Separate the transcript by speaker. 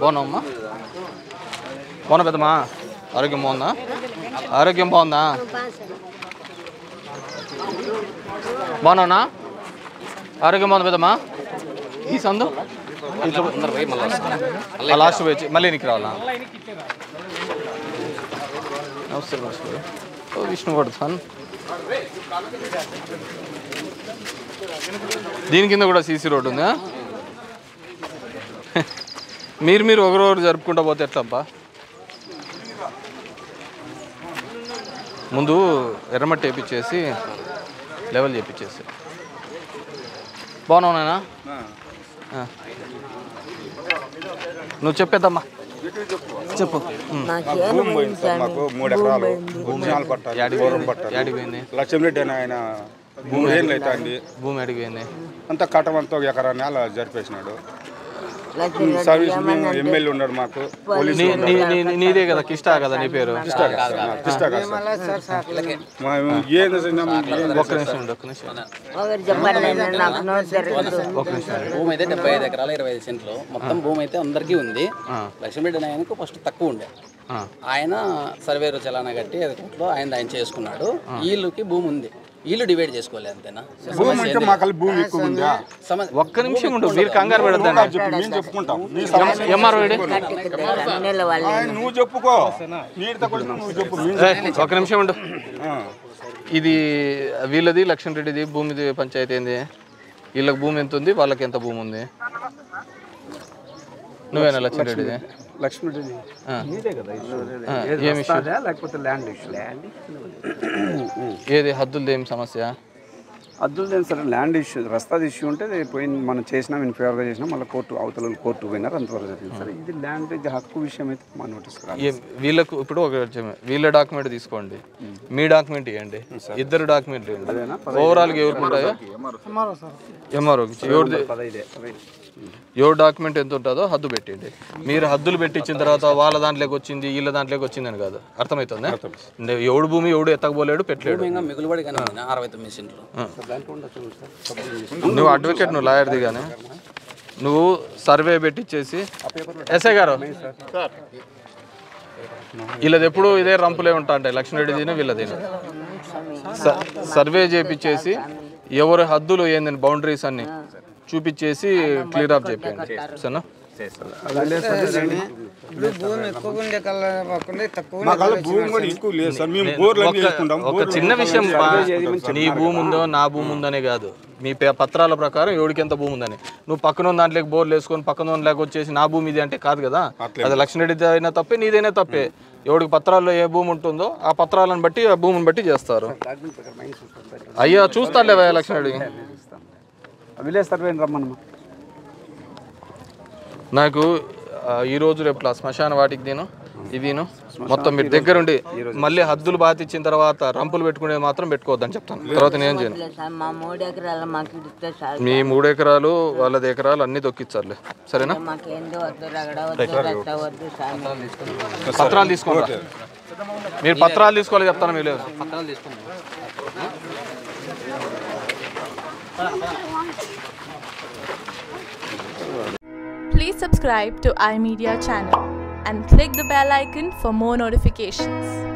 Speaker 1: బాగున్నామ్మా బాగున్నా పెద్దమ్మా. ఆరోగ్యం బాగుందా? ఆరోగ్యం బాగుందా? బాగున్నావునా ఆరోగ్యం బాగుంది పెద్దమ్మా? ఈ సందు? ఆ లాస్ట్ పోయి మళ్ళీ నీకు రావాలా? నమస్తే నమస్తే. ఓ విష్ణువర్ధన్. దీని కింద కూడా సీసీ రోడ్ ఉందా? మీరు మీరు ఒకరొకరు జరుపుకుంటా పోతే ఎట్లబ్బా ముందు ఎర్రమట్టి వేపించేసి లెవెల్ చేపించేసి బాగున్నావు నాయనా. నువ్వు చెప్పేద్దమ్మా. చెప్పు.
Speaker 2: భూమి మాకు మూడు ఎకరాలు. పట్టాలి
Speaker 1: యాడికి
Speaker 2: దూరం
Speaker 1: పోయింది?
Speaker 2: పట్టాలి.
Speaker 1: యాడికి పోయింది?
Speaker 2: లక్ష్మీరెడ్డి అని ఆయన మూడేళ్ళు అవుతుంది
Speaker 1: భూమి అడిగిపోయింది
Speaker 2: అంతా కట్టమంతా ఒక ఎకరా నేల జరిపేసినాడు. సర్వీస్ మేము ఎమ్మెల్యే ఉన్నాడు మాకు
Speaker 1: నీదే కదా కిష్టా కదా నీ పేరు? ఒక్క నిమిషం ఒక్క నిమిషం ఒక్క నిమిషం
Speaker 3: భూమి అయితే డెబ్బై ఐదు ఎకరాలు ఇరవై ఐదు సెంట్లు. మొత్తం భూమి అయితే అందరికీ ఉంది. లక్ష్మీరెడ్డి నాయనకు ఫస్ట్ తక్కువ ఉండే.
Speaker 1: ఆ.
Speaker 3: ఆయన సర్వేరు చలానా కట్టి అది కోట్లో ఆయన ఆయన చేసుకున్నాడు. వీళ్ళకి భూమి ఉంది. వీళ్ళు డివైడ్ చేసుకోవాలి అంతేనా?
Speaker 2: భూమి ఉంటే మాకు భూమి ఎక్కువ ఉందా
Speaker 3: సమ-
Speaker 1: ఒక్క నిమిషం ఉండు మీరు కంగారు పెడద్దండి.
Speaker 2: నువ్వు చెప్పుకో.
Speaker 1: ఒక్క నిమిషం ఉండు. ఇది వీళ్ళది లక్ష్మణ్ రెడ్డిది భూమిది పంచాయతీ ఏంది? వీళ్ళకి భూమి ఎంత ఉంది? వాళ్ళకి ఎంత భూమి ఉంది? నువ్వేనా లక్ష్మణ్ రెడ్డిది
Speaker 4: కదా
Speaker 1: ఏం ఇష్యూ
Speaker 4: లేకపోతే ల్యాండ్ ఇష్యూ ల్యాండ్
Speaker 1: ఏది? హద్దులది ఏం సమస్య?
Speaker 4: అద్దులు దేని సరే ల్యాండ్ ఇష్యూ రస్తాది ఇష్యూ ఉంటే పోయింది మనం చేసినాం ఇన్ ఫేవర్గా చేసినాం మళ్ళీ కోర్టు అవతల కోర్టు పోయినారు అంతవరకు జరిగింది. సరే ఇది ల్యాండ్ ఇది హక్కు విషయం అయితే మా నోటీస్
Speaker 1: వీళ్ళకు ఇప్పుడు ఒక విషయం. వీళ్ళ డాక్యుమెంట్ తీసుకోండి. మీ డాక్యుమెంట్ ఇవ్వండి ఇద్దరు డాక్యుమెంట్ ఇవ్వండి. ఓవరాల్గా ఎవరికి ఉంటాయో? ఎంఆర్ఓ ఎవరిది?
Speaker 4: పదైదే
Speaker 1: ఎవరు డాక్యుమెంట్ ఎంత ఉంటుందో హద్దు పెట్టండి మీరు హద్దులు పెట్టించిన తర్వాత వాళ్ళ దాంట్లోకి వచ్చింది వీళ్ళ దాంట్లోకి వచ్చిందని కాదు. అర్థమవుతుంది? ఎవడు భూమి ఎవడు ఎత్తకపోలేడు పెట్టలేడు. నువ్వు అడ్వకేట్ నువ్వు లాయర్ది కానీ నువ్వు సర్వే పెట్టించేసి ఎస్ఐ గారు వీళ్ళది ఎప్పుడు ఇదే రంపులే ఉంటా అంటే లక్ష్మణరెడ్డిదిన వీళ్ళదిన సర్వే చేపించేసి ఎవరి హద్దులు ఏందని బౌండరీస్ అన్ని చూపించేసి క్లియర్ ఆఫ్ చెప్పండి సరేనా? ఒక చిన్న విషయం. నీ భూమి ఉందో నా భూమి ఉందనే కాదు. మీ పే- పత్రాల ప్రకారం ఎవడికి ఎంత భూమి ఉందని. నువ్వు పక్కన ఉన్న దాంట్లోకి బోర్లు వేసుకొని పక్కన ఉన్న దాంట్లోకి వచ్చేసి నా భూమి ఇది అంటే కాదు కదా. అది లక్ష్మణరెడ్డి అయినా తప్పే నీదైనా తప్పే. ఎవడికి పత్రాల్లో ఏ భూమి ఉంటుందో ఆ పత్రాలను బట్టి ఆ భూమిని బట్టి చేస్తారు. అయ్యా చూస్తారులేవా లక్ష్మణరెడ్డి
Speaker 4: విలేజ్ సర్వే రమ్మన్నమా
Speaker 1: నాకు ఆ, ఈ రోజు రేపు ఇట్లా శ్మశాన వాటికి నేను ఇవిను మొత్తం మీరు దగ్గరుండి మళ్ళీ హద్దులు బాతిచ్చిన తర్వాత రంపులు పెట్టుకునేది మాత్రం పెట్టుకోవద్దని చెప్తాను. తర్వాత నేను చేయను.
Speaker 5: మా మూడు ఎకరాలు
Speaker 1: వాళ్ళది ఎకరాలు అన్ని దొక్కిచ్చారులే సరేనా?
Speaker 5: మాకేందో వద్దు రగడ వద్దు రచ్చ వద్దు సార్.
Speaker 1: పత్రాలు తీసుకోండి. మీరు పత్రాలు తీసుకోవాలి చెప్తాను మీరు
Speaker 6: Please subscribe to iMedia channel and click the bell icon for more notifications.